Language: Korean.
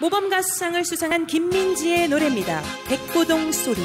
모범 가수상을 수상한 김민지의 노래입니다. 백고동 소리.